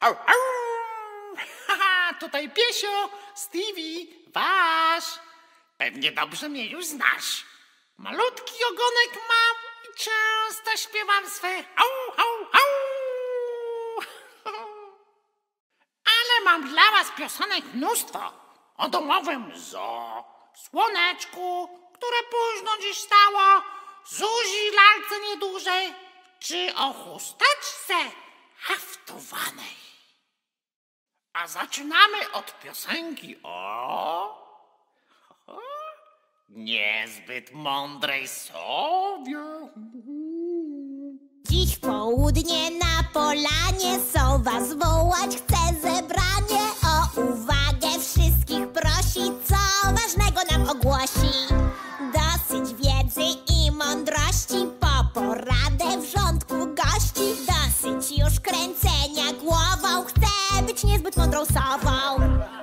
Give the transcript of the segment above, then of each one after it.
Au, au! Haha, tutaj piesio, Stevie, wasz. Pewnie dobrze mnie już znasz. Malutki ogonek mam i często śpiewam swe au, au, au. Ale mam dla was piosenek mnóstwo. O domowym zoo, słoneczku, które późno dziś stało, Zuzi lalce niedużej, czy o chusteczce haftowanej. A zaczynamy od piosenki o niezbyt mądrej sowie. Dziś w południe na polanie sowa zwołać chce zebranie. O uwagę wszystkich prosi, co ważnego nam ogłosi. Dosyć wiedzy i mądrości, po poradę w rządku gości. Dosyć już kręcę Savão.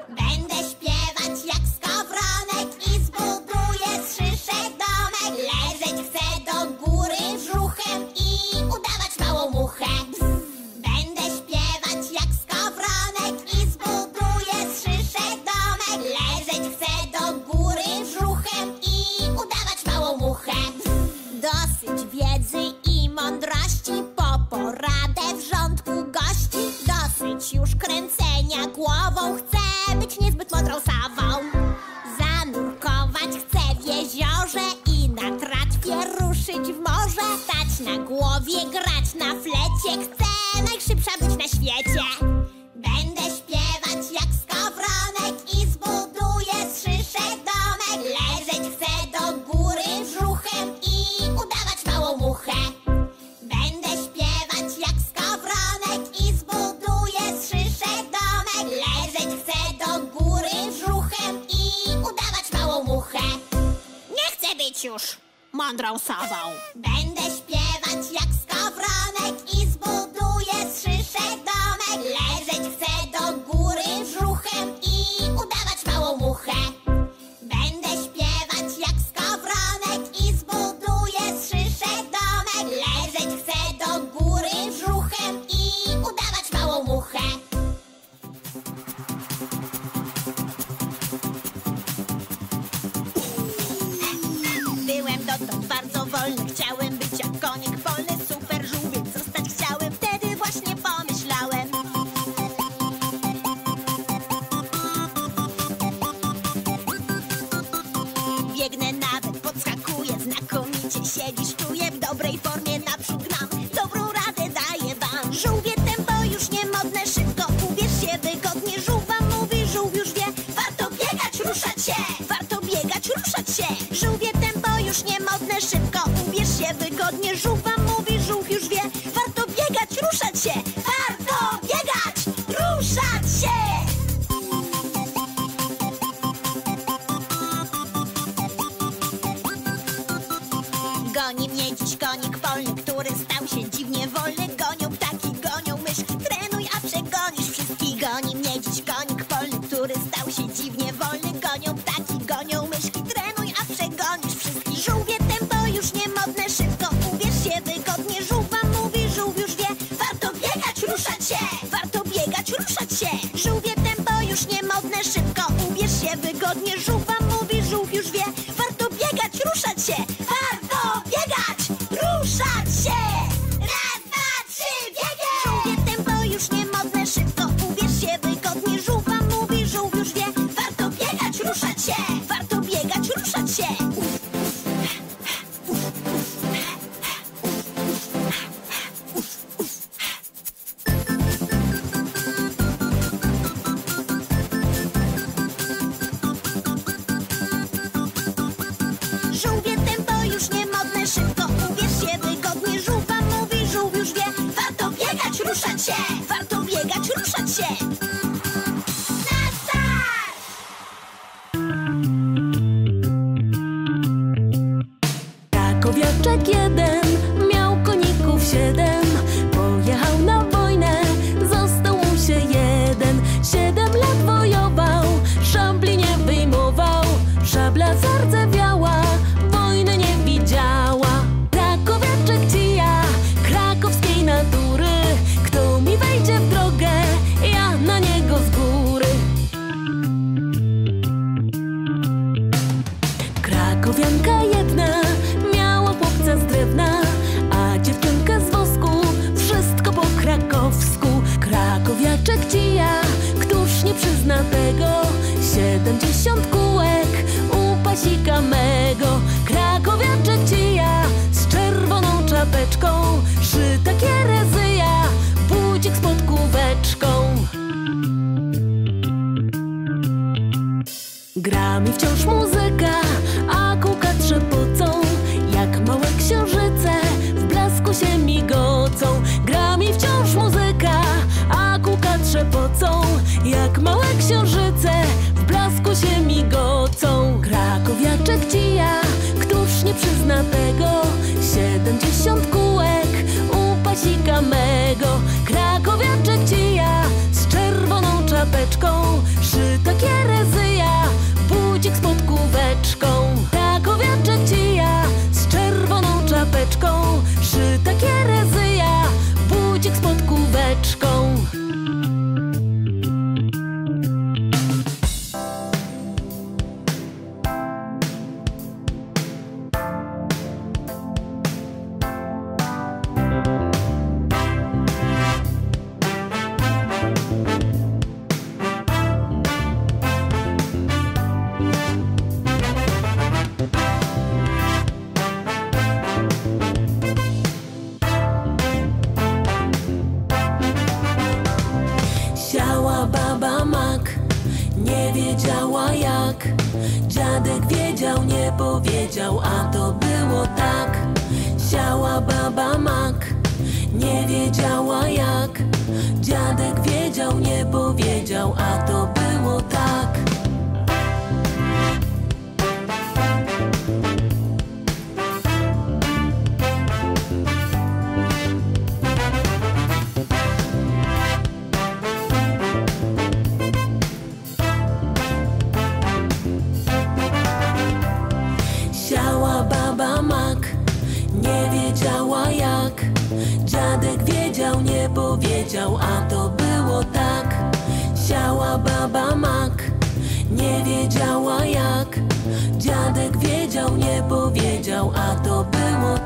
สา снежок wciąż muzyka, a kółka trzepocą Jak małe księżyce w blasku się migocą. Gra mi wciąż muzyka, a kółka trzepocą Jak małe księżyce w blasku się migocą. Krakowiaczek dzija, któż nie przyzna tego? Siedemdziesiąt kółek u pasika mego. wiedział, a to było tak. Siała baba mak, nie wiedziała jak. Dziadek wiedział, nie powiedział, a to było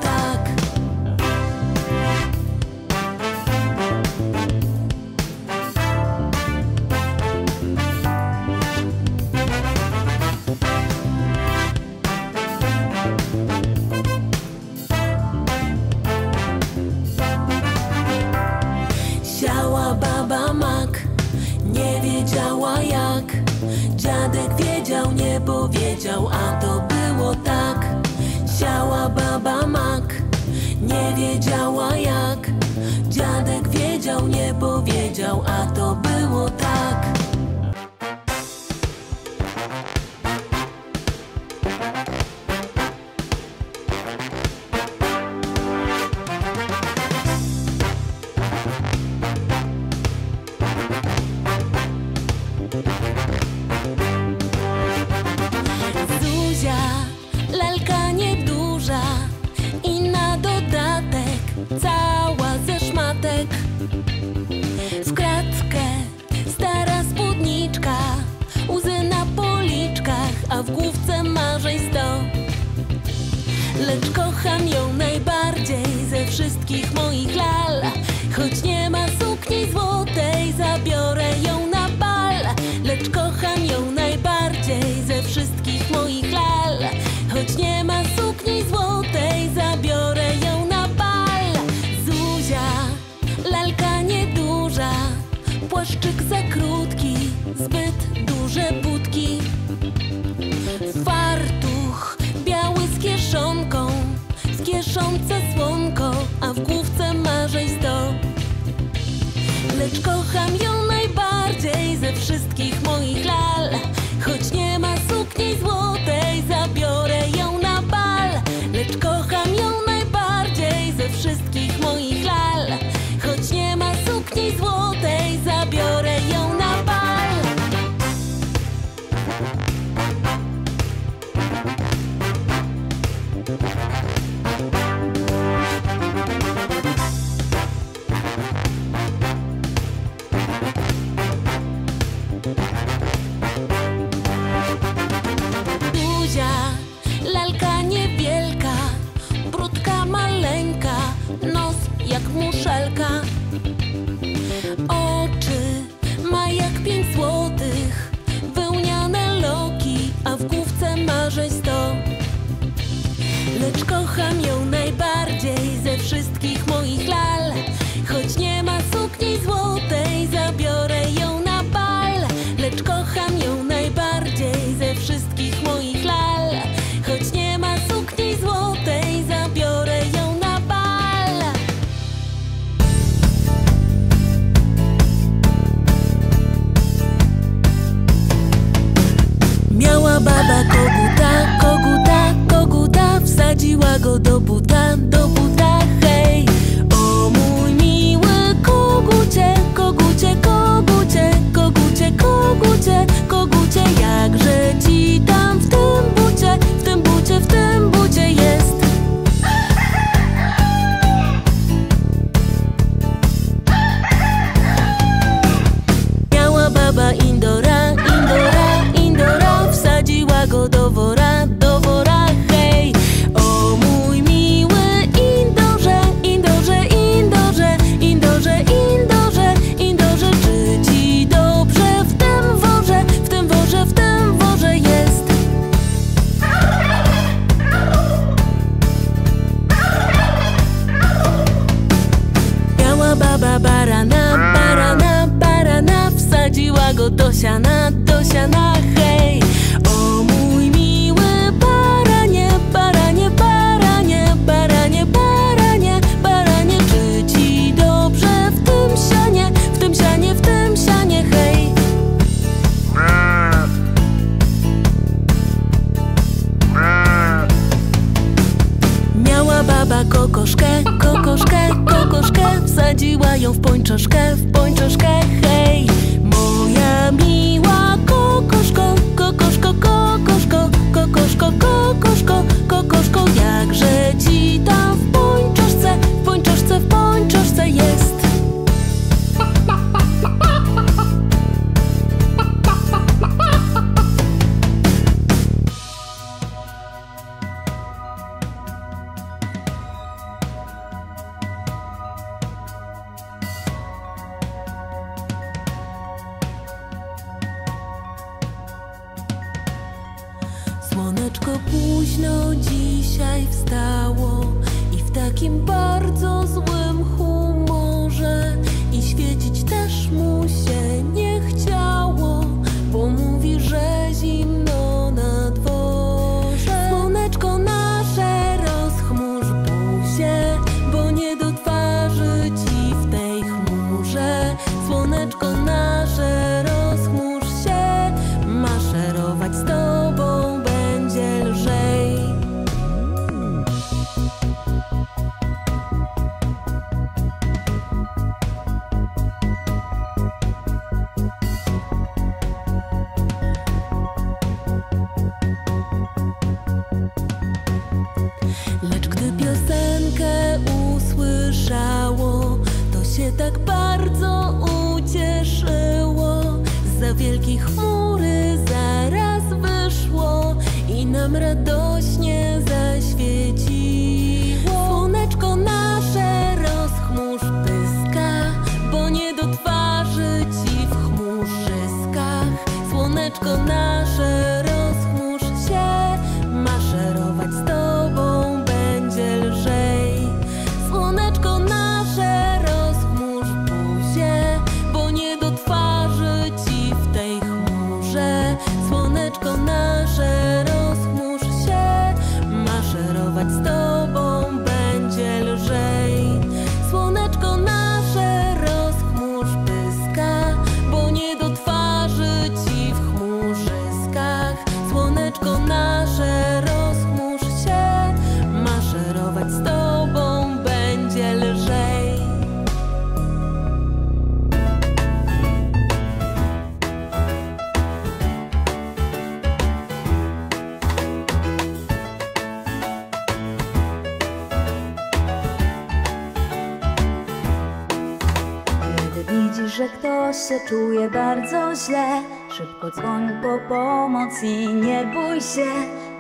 że ktoś się czuje bardzo źle Szybko dzwoń po pomoc i nie bój się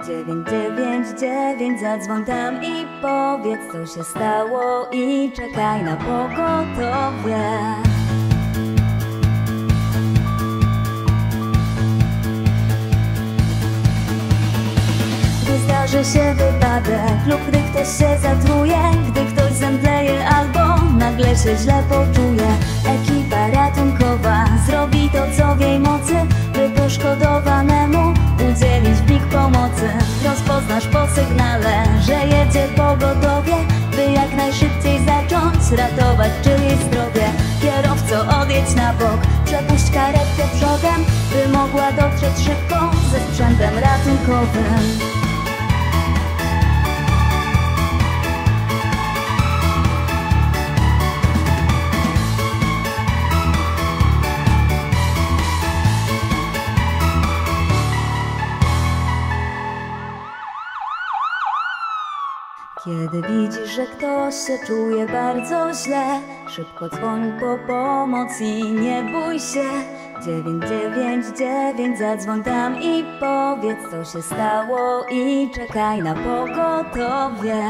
999 zadzwoń tam i powiedz co się stało i czekaj na pogotowie zdarzy się wypadek lub gdy ktoś się zatruje, gdy ktoś zemdleje albo nagle się źle poczuje ratunkowa zrobi to co w jej mocy, by poszkodowanemu udzielić plik pomocy. Rozpoznasz po sygnale, że jedzie pogotowie, by jak najszybciej zacząć ratować czyjeś zdrowie. Kierowco odjedź na bok, przepuść karetkę przodem, by mogła dotrzeć szybko ze sprzętem ratunkowym. Kiedy widzisz, że ktoś się czuje bardzo źle Szybko dzwoń po pomoc i nie bój się. 999 zadzwoń tam i powiedz co się stało I czekaj na pogotowie.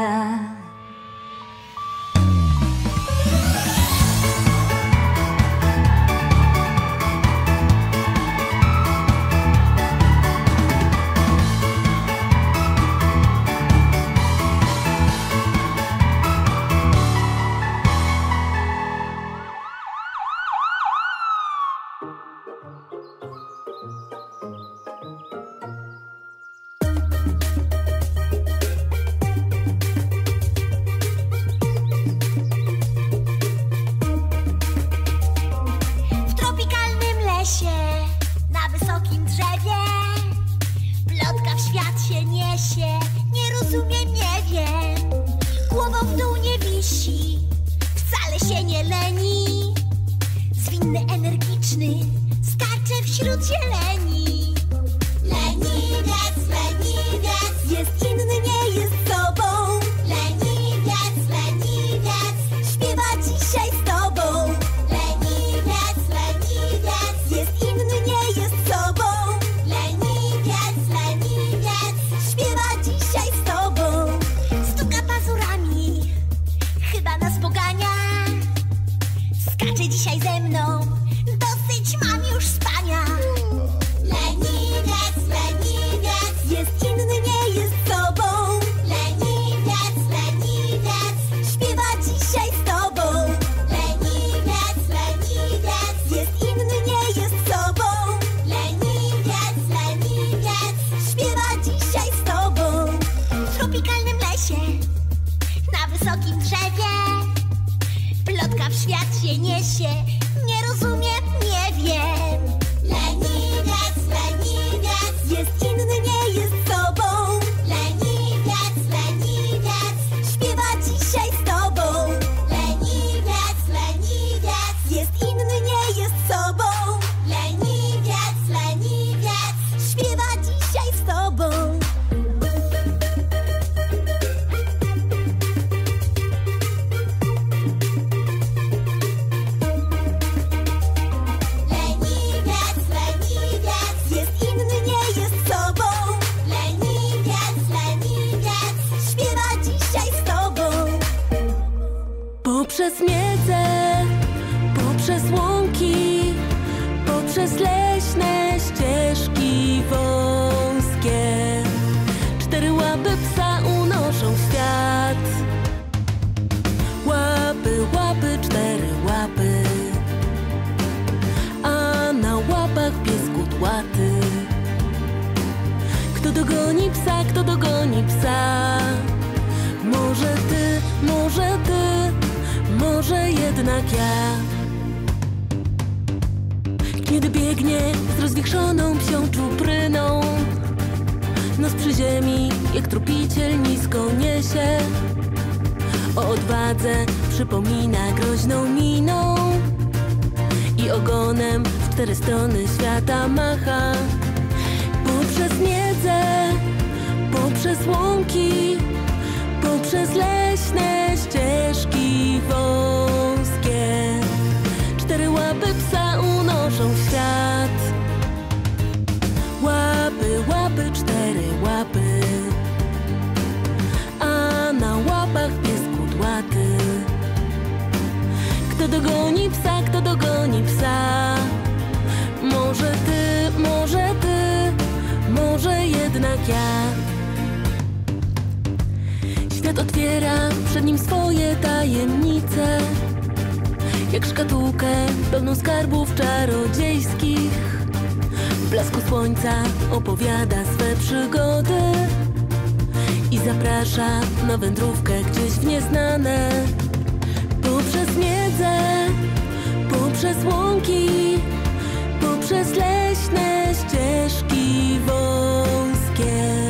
blasku słońca opowiada swe przygody i zaprasza na wędrówkę gdzieś w nieznane. Poprzez miedzę, poprzez łąki, poprzez leśne ścieżki wąskie.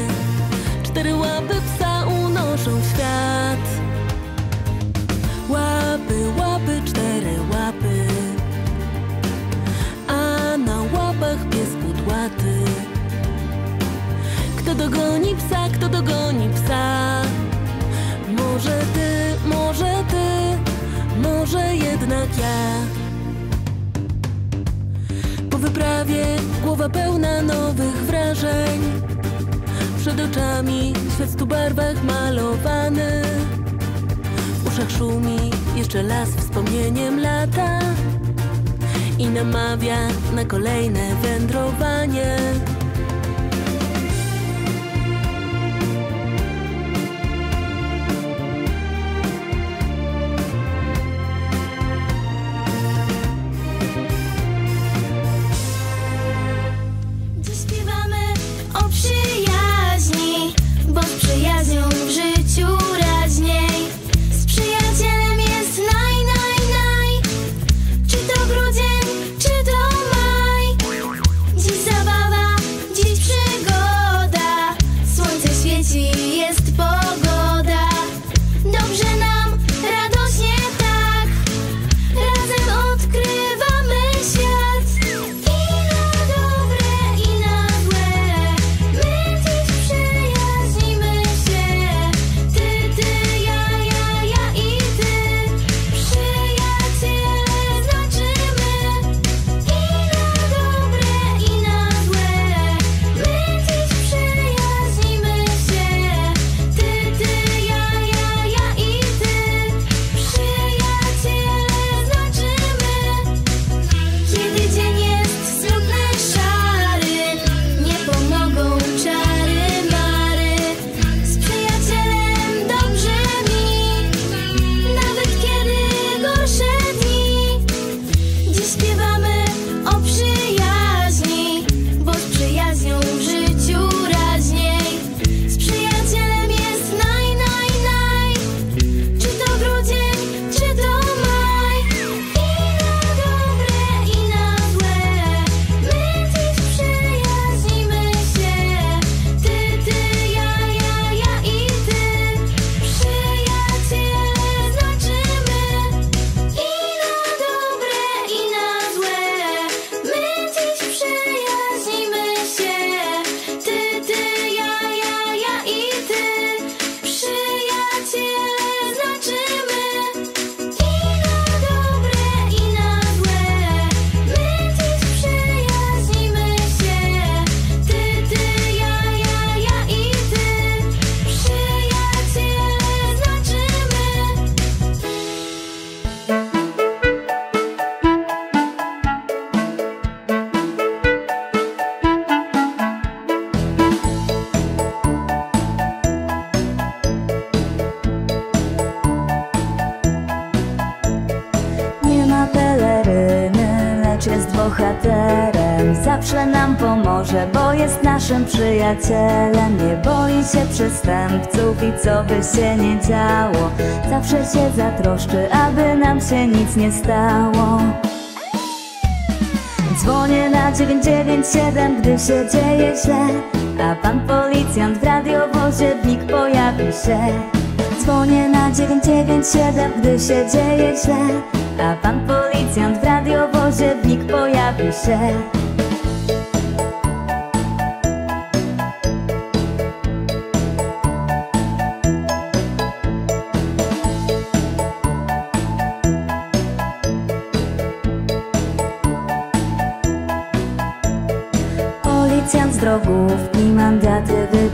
dogoni psa, kto dogoni psa? Może ty, może ty, może jednak ja. Po wyprawie głowa pełna nowych wrażeń. Przed oczami świat stu barwach malowany. W uszach szumi jeszcze las wspomnieniem lata i namawia na kolejne wędrowanie. Lecz jest bohaterem Zawsze nam pomoże, bo jest naszym przyjacielem. Nie boi się przestępców i co by się nie działo. Zawsze się zatroszczy, aby nam się nic nie stało. Dzwonię na 997, gdy się dzieje źle. A pan policjant w radiowozie w mig pojawi się. Dzwonię na 997, gdy się dzieje źle. A pan policjant w radiowozie w mig pojawi się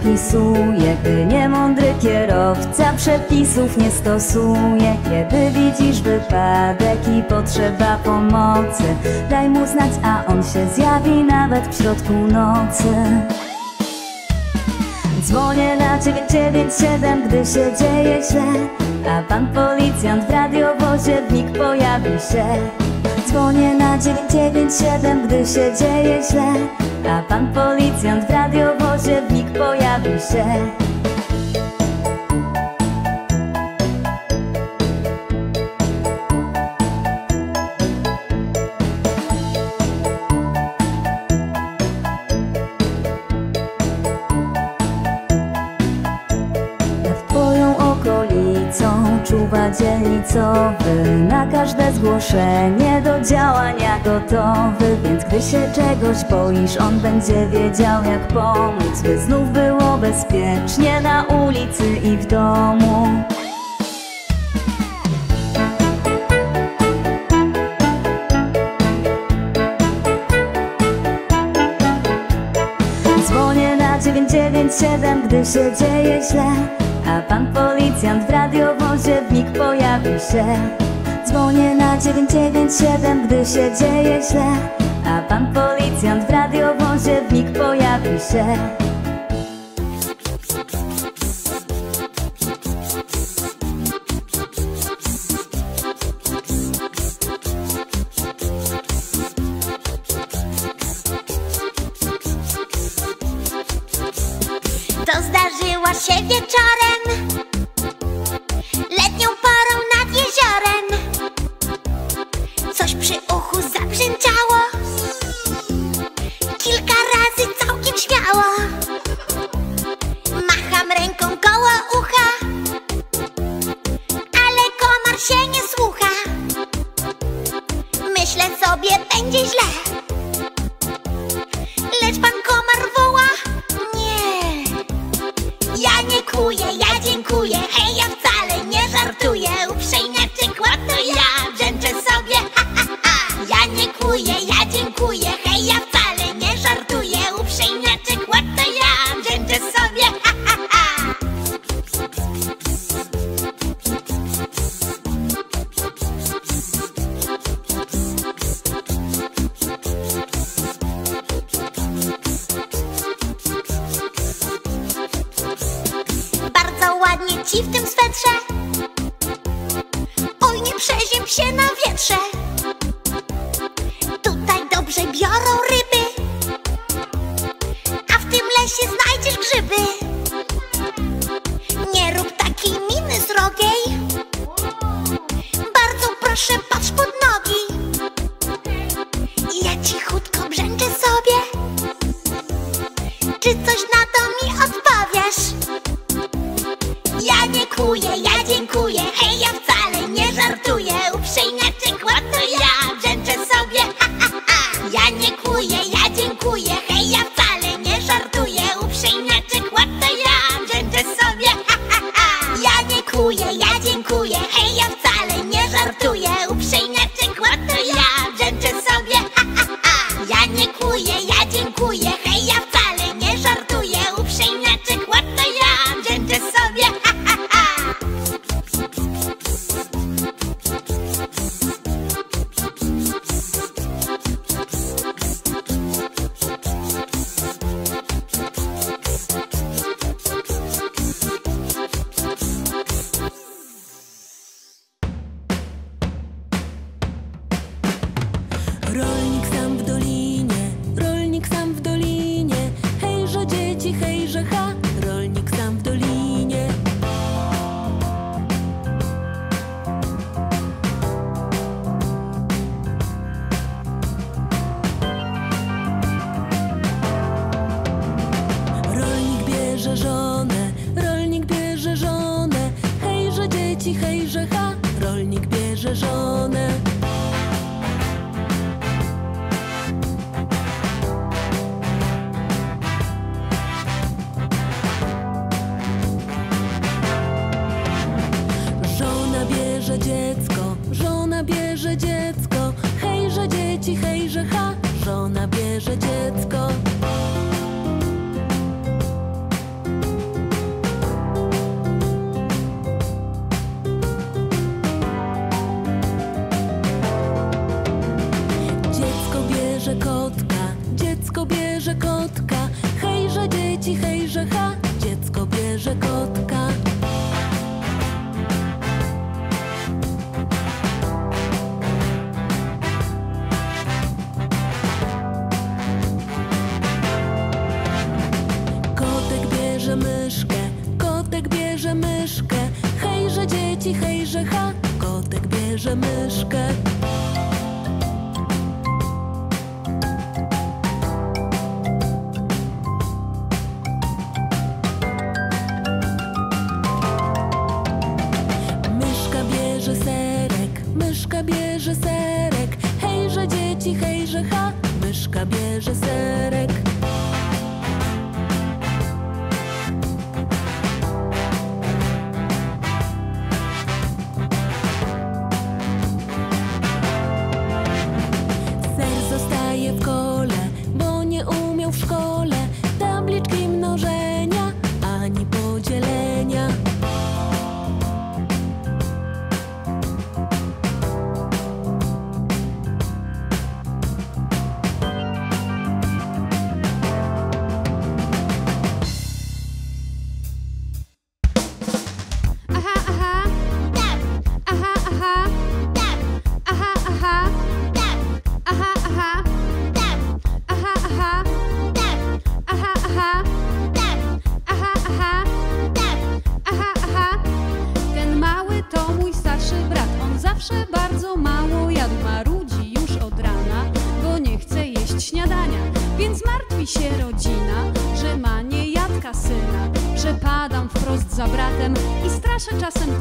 wypisuje Gdy niemądry kierowca przepisów nie stosuje. Kiedy widzisz wypadek i potrzeba pomocy Daj mu znać, a on się zjawi nawet w środku nocy. Dzwonię na 997, gdy się dzieje źle. A pan policjant w radiowozie w mig pojawi się. Dzwonię na 997, gdy się dzieje źle A pan policjant w radiowozie w mig pojawi się. Czuwa dzielnicowy. Na każde zgłoszenie do działania gotowy Więc gdy się czegoś boisz On będzie wiedział jak pomóc By znów było bezpiecznie Na ulicy i w domu. Dzwonię na 997, gdy się dzieje źle A pan policjant w radiowozie wnik pojawi się. Dzwonię na 997, gdy się dzieje źle. A pan policjant w radiowozie w mig pojawi się. bierze dziecko, hej, że dzieci, hej, że ha, żona bierze dziecko. bierze ha, kotek bierze myszkę.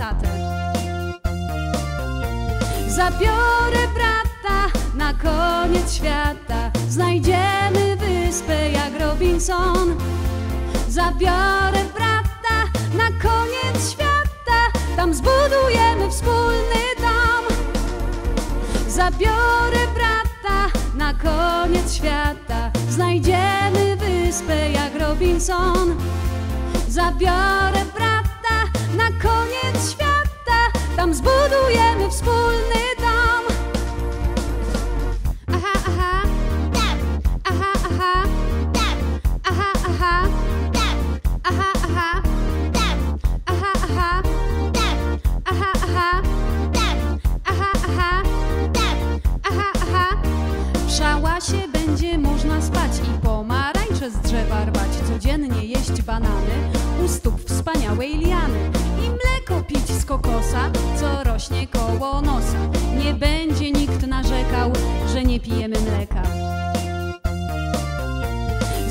Tatę. Zabiorę brata na koniec świata. Znajdziemy wyspę jak Robinson. Zabiorę brata na koniec świata. Tam zbudujemy wspólny dom. Zabiorę brata na koniec świata. Znajdziemy wyspę jak Robinson. Zabiorę brata Tam zbudujemy wspólny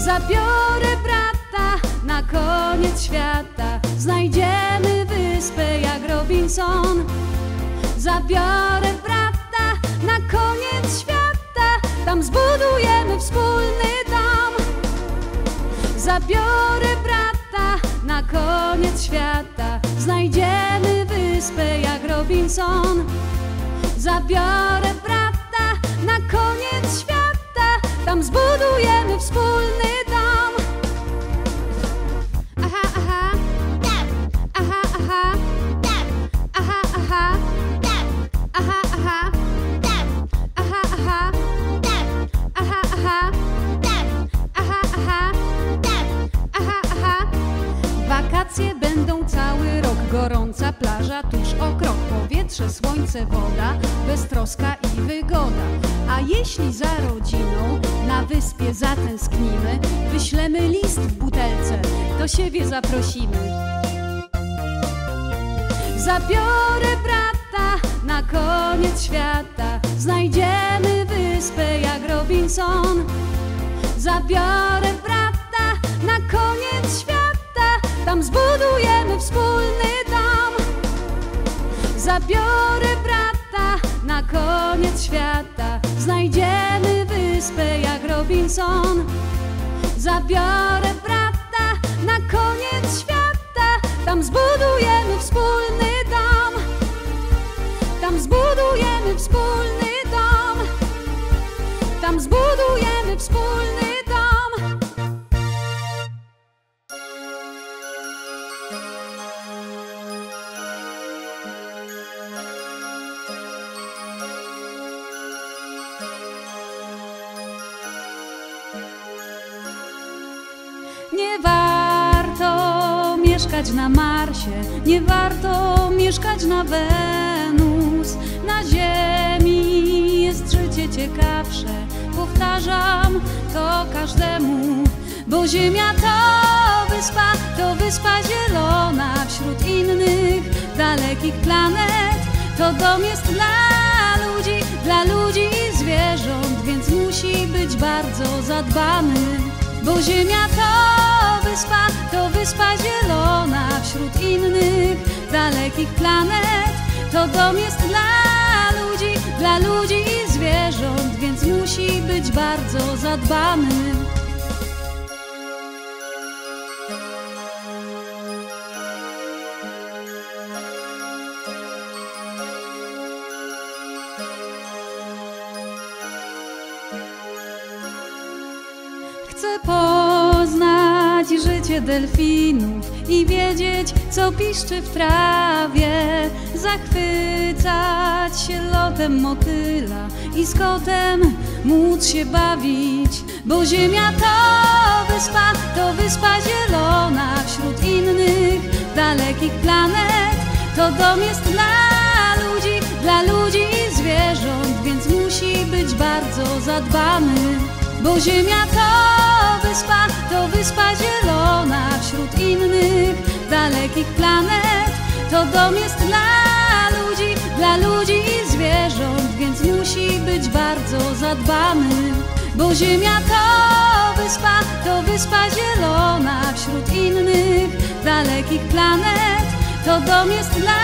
Zabiorę brata na koniec świata. Znajdziemy wyspę jak Robinson. Zabiorę brata na koniec świata. Tam zbudujemy wspólny dom. Zabiorę brata na koniec świata. Znajdziemy wyspę jak Robinson. Zabiorę brata na koniec świata. Tam zbudujemy wspólny gorąca plaża tuż o krok, powietrze, słońce, woda, beztroska i wygoda. A jeśli za rodziną na wyspie zatęsknimy, wyślemy list w butelce, do siebie zaprosimy. Zabiorę brata na koniec świata, znajdziemy wyspę jak Robinson. Zabiorę brata na koniec świata, tam zbudujemy wspólny. Zabiorę brata na koniec świata, znajdziemy wyspę jak Robinson. Zabiorę brata na koniec świata, tam zbudujemy wspólny dom. Tam zbudujemy wspólny dom. Tam zbudujemy wspólny Marsie, nie warto mieszkać na Wenus. Na Ziemi jest życie ciekawsze, powtarzam to każdemu, bo Ziemia to wyspa, to wyspa zielona wśród innych dalekich planet. To dom jest dla ludzi, dla ludzi i zwierząt, więc musi być bardzo zadbany. Bo Ziemia to wyspa, to wyspa zielona wśród innych dalekich planet. To dom jest dla ludzi, dla ludzi i zwierząt, więc musi być bardzo zadbany. Delfinów i wiedzieć, co piszczy w trawie. Zachwycać się lotem motyla i z kotem móc się bawić. Bo Ziemia to wyspa, to wyspa zielona wśród innych dalekich planet. To dom jest dla ludzi, dla ludzi i zwierząt, więc musi być bardzo zadbany. Bo Ziemia to wyspa, to wyspa zielona wśród innych dalekich planet. To dom jest dla ludzi, dla ludzi i zwierząt, więc musi być bardzo zadbany. Bo Ziemia to wyspa to wyspa zielona wśród innych dalekich planet. To dom jest dla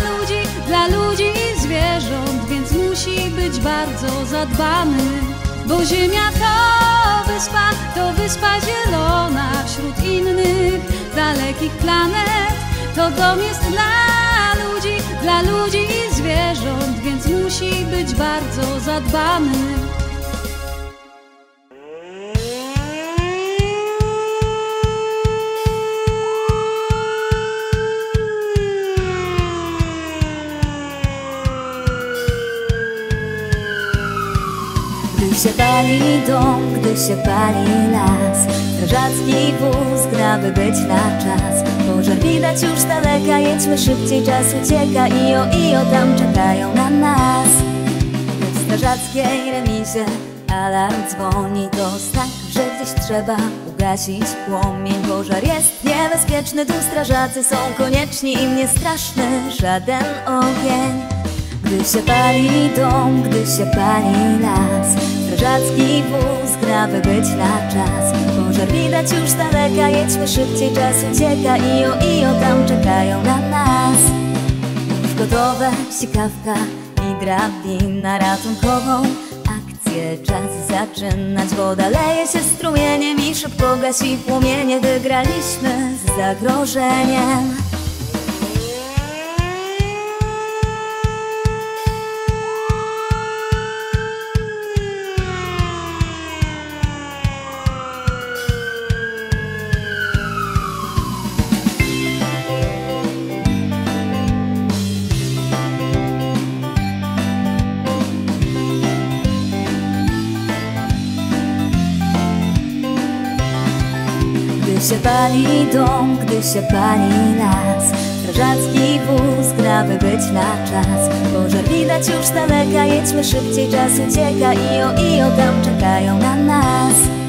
ludzi, dla ludzi i zwierząt, więc musi być bardzo zadbany. Bo Ziemia to wyspa, to wyspa zielona wśród innych dalekich planet. To dom jest dla ludzi, dla ludzi i zwierząt, więc musi być bardzo zadbany. Pali dom, gdy się pali las. Strażacki wóz gra, by być na czas. Pożar widać już daleka, jedźmy szybciej, czas ucieka I o, i o, tam czekają na nas. W strażackiej remizie alarm dzwoni To znak, że gdzieś trzeba ugasić płomień. Pożar jest niebezpieczny, tu strażacy są konieczni Im nie straszny żaden ogień. Gdy się pali dom, gdy się pali las Strażacki wóz gra, by być na czas Pożar widać już z daleka, jedźmy szybciej, czas ucieka I o, i o, tam czekają na nas. Gotowe, sikawka i drabina ratunkową. Akcję czas zaczynać, woda leje się strumieniem I szybko gasi płomienie, wygraliśmy z zagrożeniem się pali dom, gdy się pali las. Strażacki wóz gra, by być na czas. Pożar widać już daleka, jedźmy szybciej, czas ucieka I o, i o, tam czekają na nas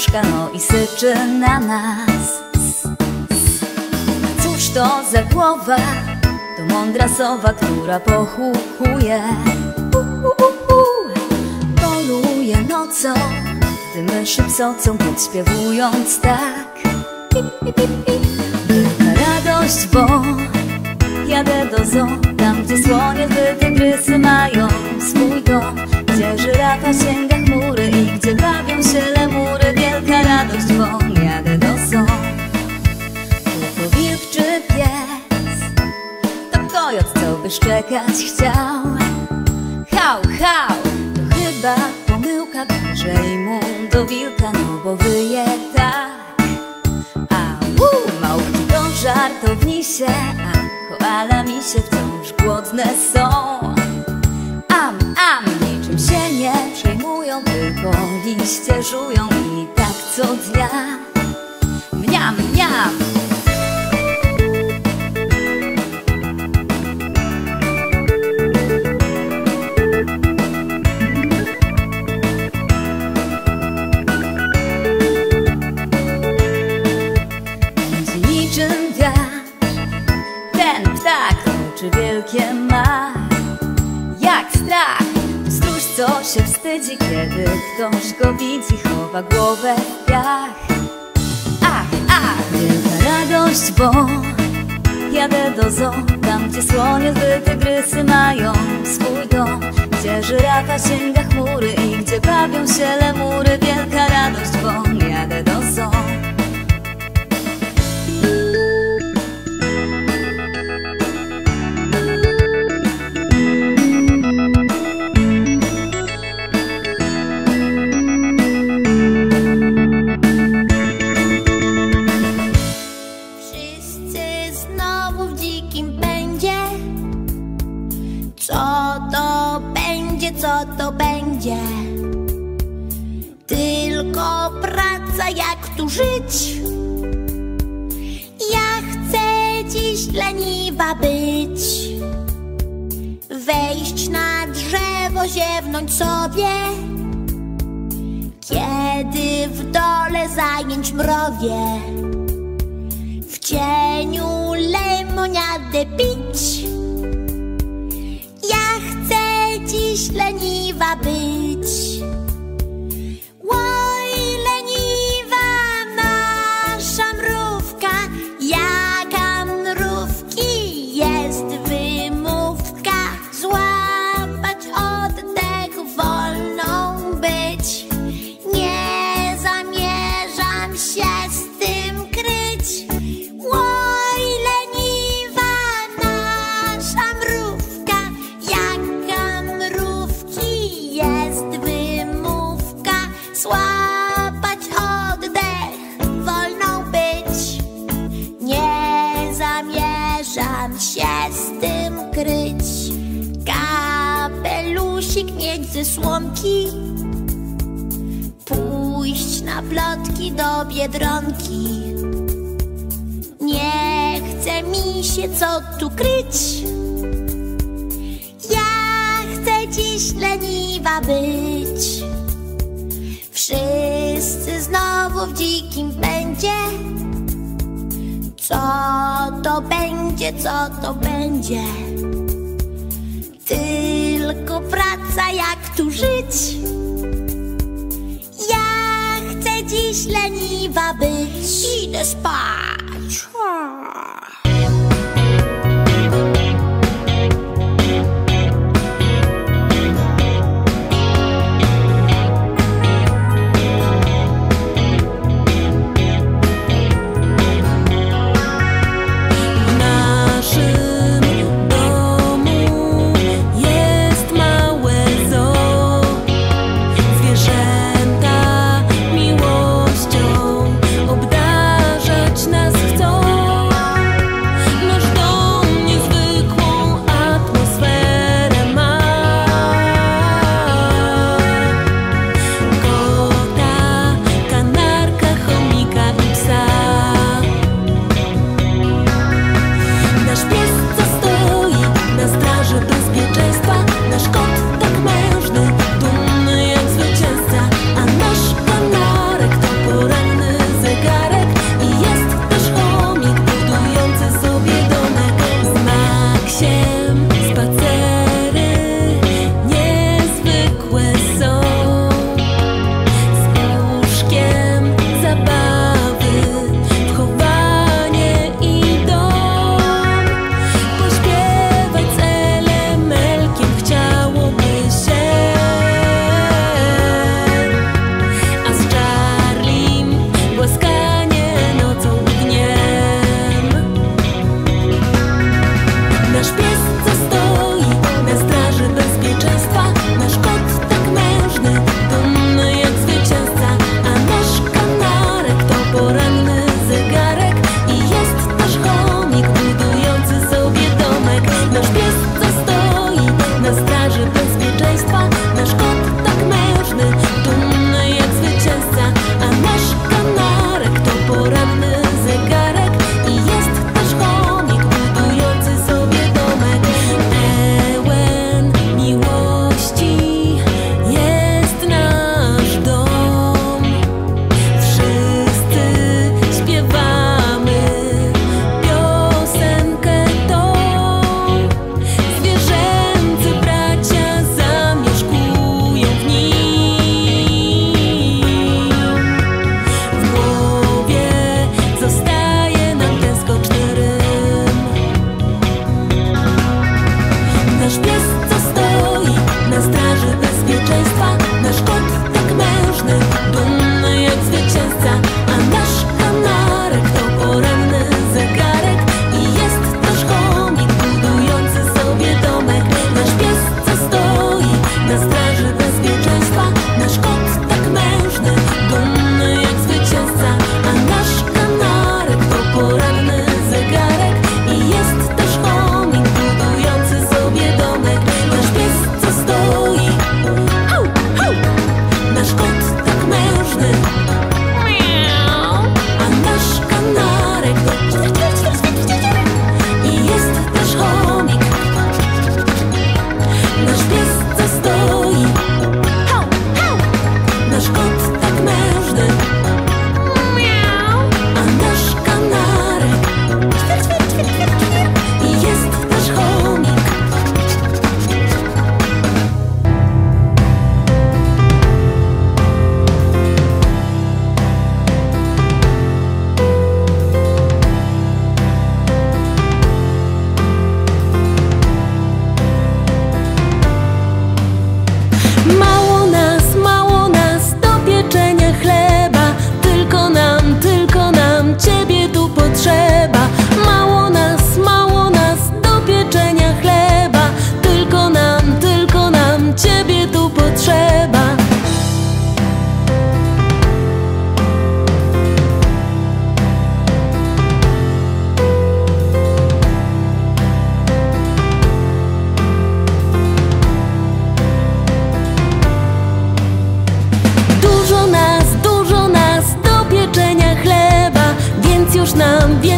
drążka, no i syczy na nas Cóż to za głowa? To mądra sowa, która pochukuje. Poluje nocą, gdy myszy psocą podśpiewując tak. Wielka radość, bo jadę do zoo Tam, gdzie słonie, gdy tygrysy mają swój dom Gdzie żyrafa sięga radość, bo jadę do to wilk czy pies To kojot, co by szczekać chciał? Hał, hał To chyba pomyłka Bliżej mu do wilka No bo wyje tak. A u, małpki to żartownisie A koala misie wciąż głodne są. Am, am, niczym się nie przejmują Tylko liście żują i co dnia. Mniam, mniam. Niczym Ten ptak oczy ma Jak strach to stróż, co się wstydzi Kiedy ktoś go widzi Chowa głowę w piach. Ach, ach, wielka radość, bo Jadę do zoo, tam gdzie słonie zły tygrysy mają swój dom. Gdzie żyrafa sięga chmury i gdzie bawią się lemury. Wielka radość, bo jadę do zoo żyć. Ja chcę dziś leniwa być. Wejść na drzewo, ziewnąć sobie. Kiedy w dole zajęć mrowie, w cieniu lemoniadę pić. Ja chcę dziś leniwa być.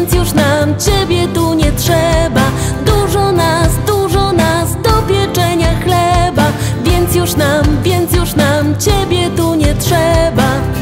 Więc już nam ciebie tu nie trzeba. Dużo nas, dużo nas do pieczenia chleba, więc już nam, więc już nam ciebie tu nie trzeba.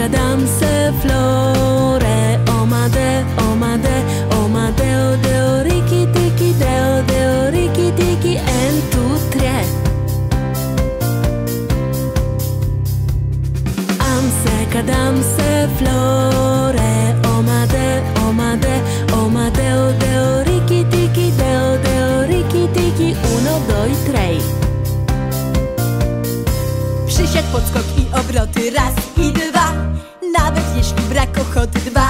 cadamse flore omade omade omadeo deo riki tiki deo deo riki tiki en tu tre. Amse cadamse flore omade omade omadeo deo riki tiki deo deo riki tiki uno doi trej Przysiad, podskok i obroty raz. Côte d'Ivoire.